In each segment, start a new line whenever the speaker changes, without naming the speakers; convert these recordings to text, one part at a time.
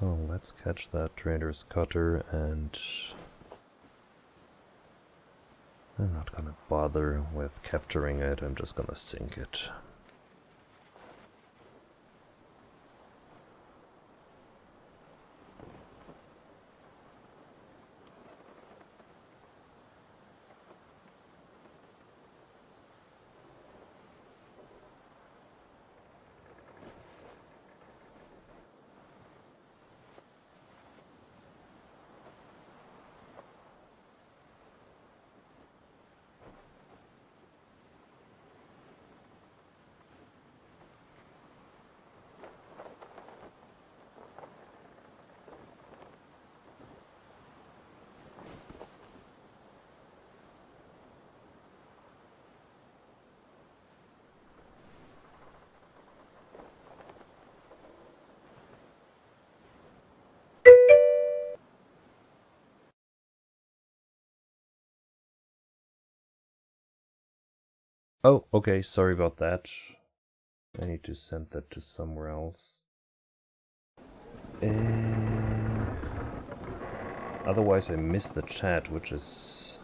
So let's catch that trader's cutter and I'm not gonna bother with capturing it, I'm just gonna sink it. Oh, okay, sorry about that. I need to send that to somewhere else. Uh, otherwise I miss the chat, which is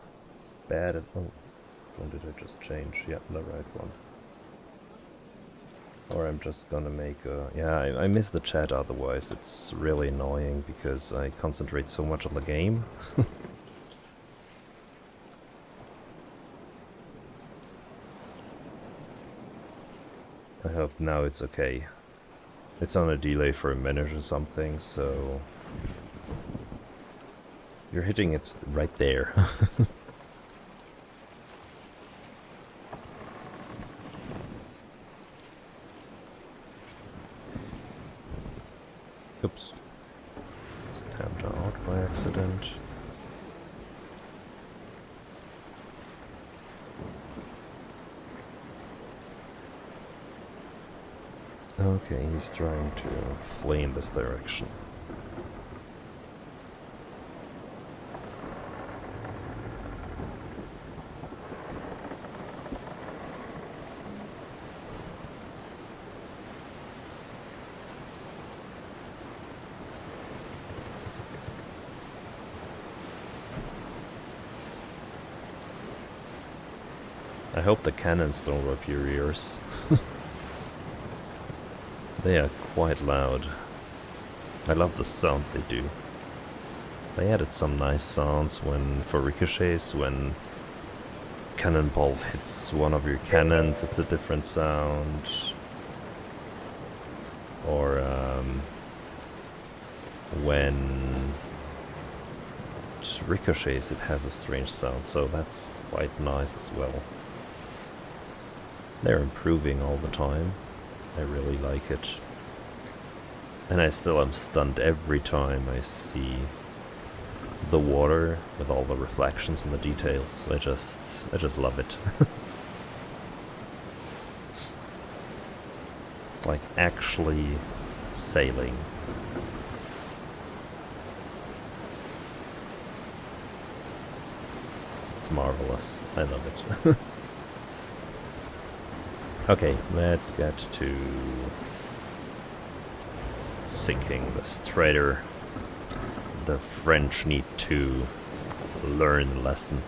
bad as... Oh, one did I just change? Yeah, the right one. Or I'm just gonna make a... Yeah, I, I miss the chat otherwise. It's really annoying because I concentrate so much on the game. I hope now it's okay. It's on a delay for a minute or something, so... You're hitting it right there. Oops. Just tapped out by accident. Okay, he's trying to flee in this direction. I hope the cannons don't rip your ears. They are quite loud. I love the sound they do. They added some nice sounds when for ricochets when cannonball hits one of your cannons, it's a different sound. Or um, when just ricochets, it has a strange sound, so that's quite nice as well. They're improving all the time. I really like it. And I still am stunned every time I see the water with all the reflections and the details. I just I just love it. it's like actually sailing. It's marvelous. I love it. Okay, let's get to sinking this trader. The French need to learn the lesson.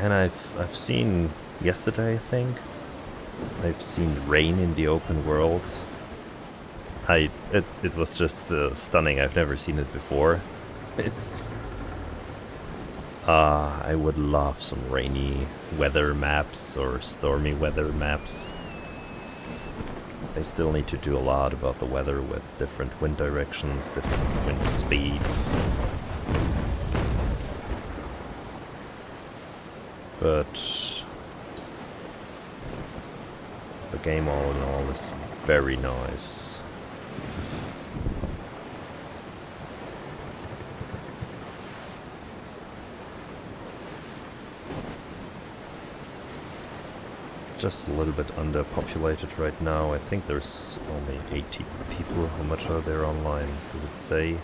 And I've I've seen yesterday, I think. I've seen rain in the open world. I it it was just uh, stunning. I've never seen it before. It's uh, I would love some rainy weather maps or stormy weather maps. I still need to do a lot about the weather with different wind directions, different wind speeds. But the game all in all is very nice. Just a little bit underpopulated right now. I think there's only 80 people. How much are there online? Does it say?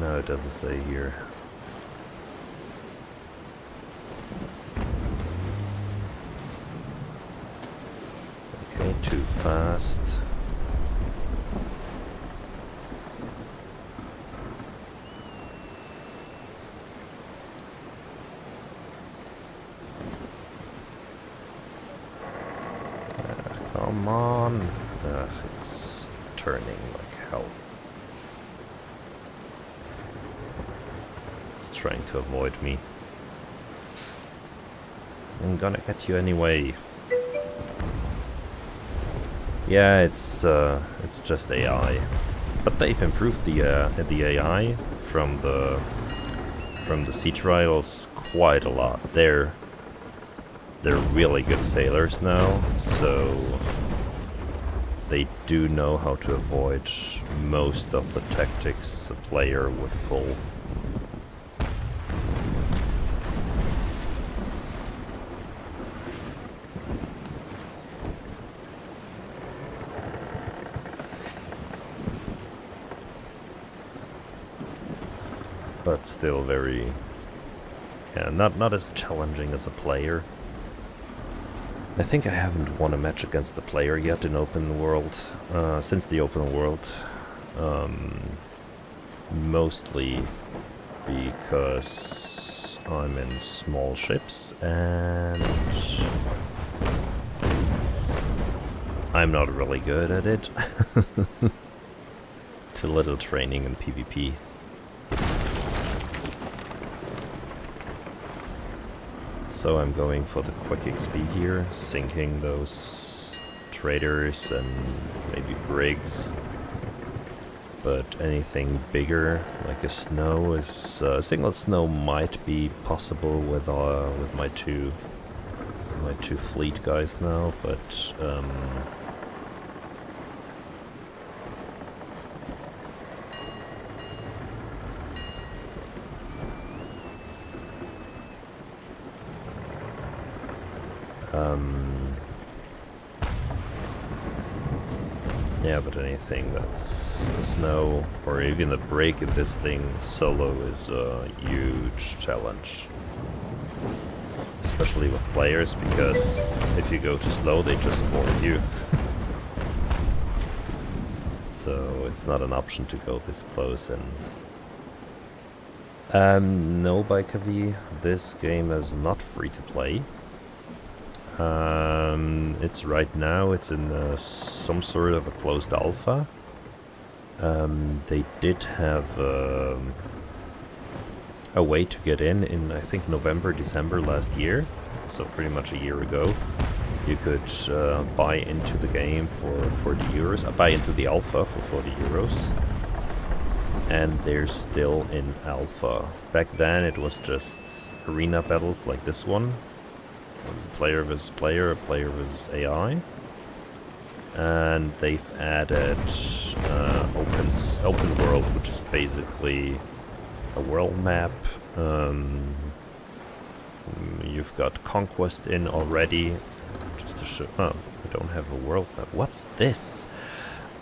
No, it doesn't say here. Okay, too fast. Ah, come on. It's turning like hell. It's trying to avoid me. I'm gonna get you anyway. Yeah, it's uh, it's just AI, but they've improved the uh, the AI from the from the sea trials quite a lot. They're they're really good sailors now, so they do know how to avoid most of the tactics a player would pull. But still very yeah not not as challenging as a player. I think I haven't won a match against a player yet in open world uh, since the open world um, mostly because I'm in small ships and I'm not really good at it. Too little training in PvP So I'm going for the quick XP here, sinking those traders and maybe brigs. But anything bigger, like a snow, is uh, single snow might be possible with uh, with my two my two fleet guys now, but Um, yeah, but anything that's snow or even the brig in this thing solo is a huge challenge. Especially with players, because if you go too slow, they just board you. so it's not an option to go this close and um, no, Baikavi, this game is not free to play. Um, it's right now, it's in uh, some sort of a closed alpha. Um, they did have um, a way to get in in, I think, November, December last year. So pretty much a year ago. You could uh, buy into the game for 40 euros, uh, buy into the alpha for 40 euros. And they're still in alpha. Back then it was just arena battles like this one, player versus player, a player versus AI. And they've added uh, open, open world, which is basically a world map. Um, you've got Conquest in already, just to show... Oh, I don't have a world map. What's this?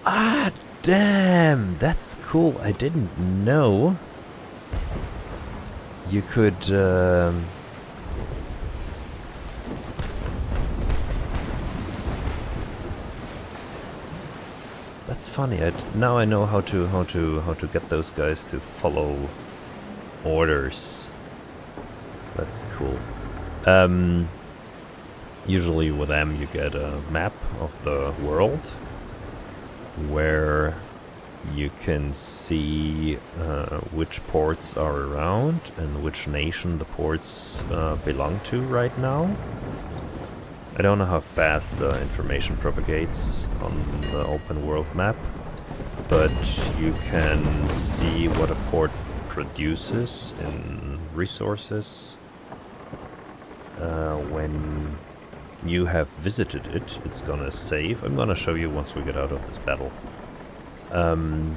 Ah, damn! That's cool. I didn't know you could... Um, That's funny. I, now I know how to how to how to get those guys to follow orders. That's cool. Um, usually with them you get a map of the world where you can see uh, which ports are around and which nation the ports uh, belong to right now. I don't know how fast the information propagates on the open world map, but you can see what a port produces in resources uh, when you have visited it, it's gonna save. I'm gonna show you once we get out of this battle. Um,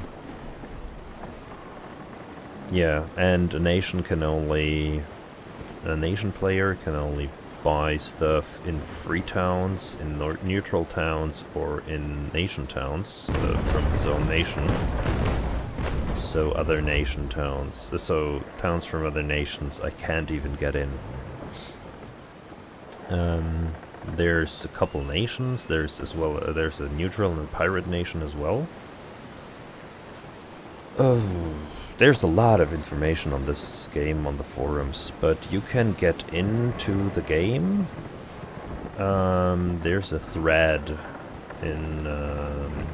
yeah, and a nation can only... A nation player can only buy stuff in free towns, in neutral towns, or in nation towns uh, from his own nation. So other nation towns, uh, so towns from other nations I can't even get in. Um, there's a couple nations, there's as well, uh, there's a neutral and a pirate nation as well. Oh, there's a lot of information on this game on the forums, but you can get into the game. Um, there's a thread in um,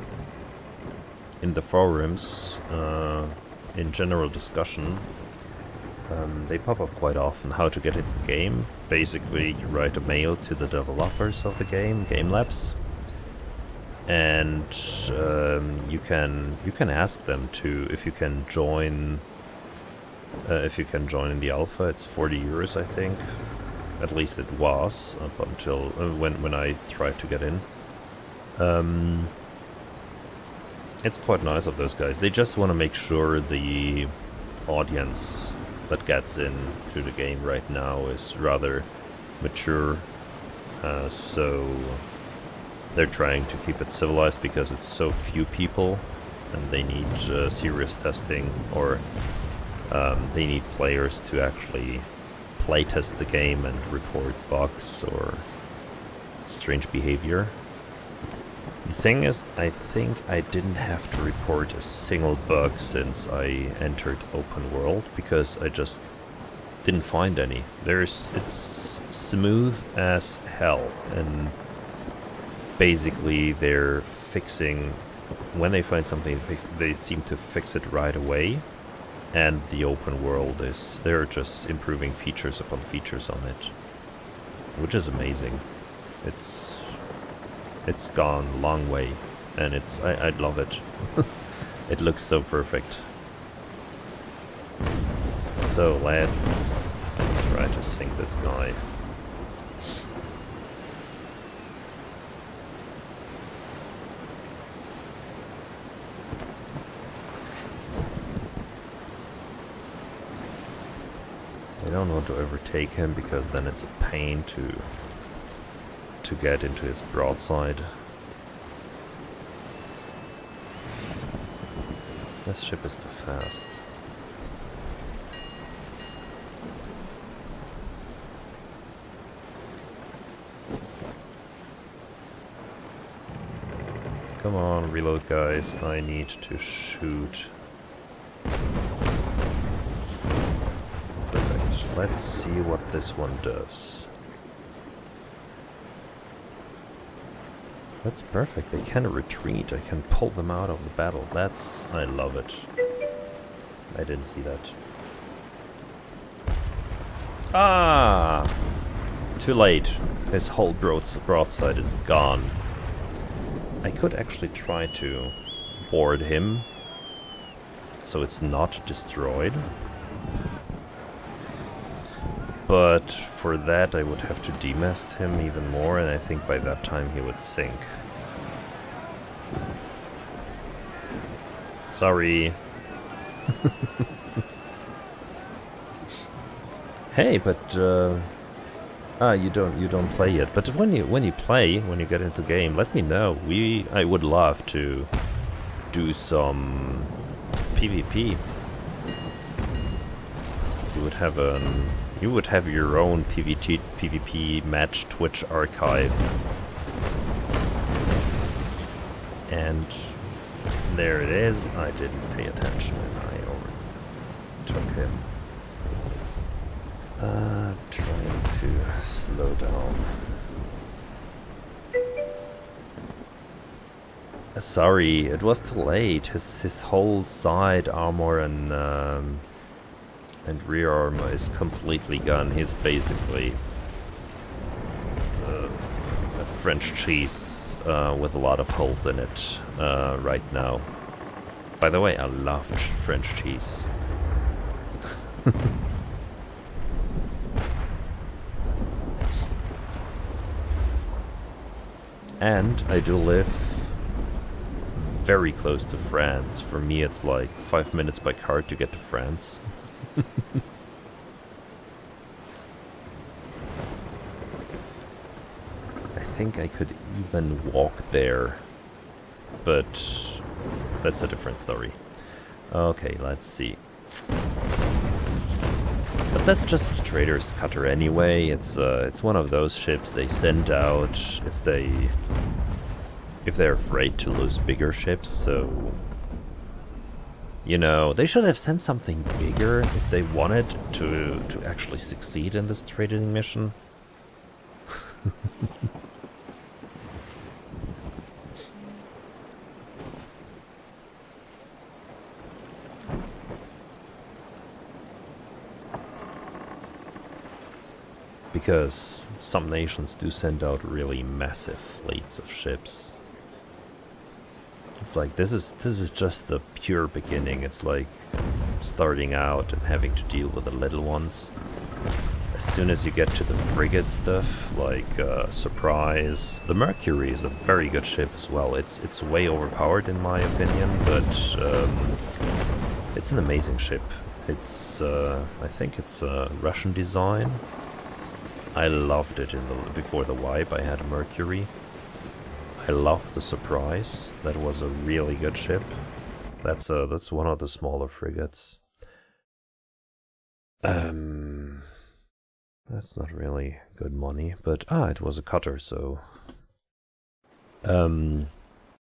in the forums uh, in general discussion. Um, they pop up quite often. How to get into the game? Basically, you write a mail to the developers of the game, Game Labs, and um, you can you can ask them to if you can join uh, if you can join in the alpha it's 40 euros I think. At least it was up until uh, when when I tried to get in. Um, it's quite nice of those guys. They just want to make sure the audience that gets in to the game right now is rather mature uh, so they're trying to keep it civilized because it's so few people and they need uh, serious testing or um, they need players to actually playtest the game and report bugs or strange behavior. The thing is, I think I didn't have to report a single bug since I entered open world because I just didn't find any. There's it's smooth as hell and basically they're fixing when they find something they seem to fix it right away. And the open world is they're just improving features upon features on it which is amazing. It's it's gone a long way and it's I, I love it. It looks so perfect. So let's try to sink this guy I don't want to overtake him because then it's a pain to to get into his broadside. This ship is too fast. Come on, reload guys, I need to shoot. Let's see what this one does. That's perfect. They can retreat. I can pull them out of the battle. That's... I love it. I didn't see that. Ah! Too late. His whole broadside is gone. I could actually try to board him so it's not destroyed but for that I would have to demast him even more, and I think by that time he would sink. Sorry. hey, but uh, ah, you don't you don't play yet. But when you when you play, when you get into the game, let me know. We I would love to do some PvP. Have a you would have your own PvT, PvP match Twitch archive. And there it is. I didn't pay attention and I overtook him. Uh, trying to slow down. Sorry, it was too late. His his whole side armor and um, and rear armor is completely gone. He's basically uh, a French cheese uh, with a lot of holes in it uh, right now. By the way, I love French cheese. And I do live very close to France. For me, it's like five minutes by car to get to France. I think I could even walk there, but that's a different story. Okay, let's see. But that's just a trader's cutter anyway. It's uh, it's one of those ships they send out if they if they're afraid to lose bigger ships. So you know they should have sent something bigger if they wanted to to actually succeed in this trading mission. because some nations do send out really massive fleets of ships. It's like this is this is just the pure beginning. It's like starting out and having to deal with the little ones. As soon as you get to the frigate stuff, like uh, Surprise, the Mercury is a very good ship as well. It's it's way overpowered in my opinion, but um, it's an amazing ship. It's uh, I think it's a Russian design, I loved it in the, before the wipe. I had a Mercury. I loved the Surprise. That was a really good ship. That's a, that's one of the smaller frigates. Um, that's not really good money, but ah, it was a cutter, so. Um,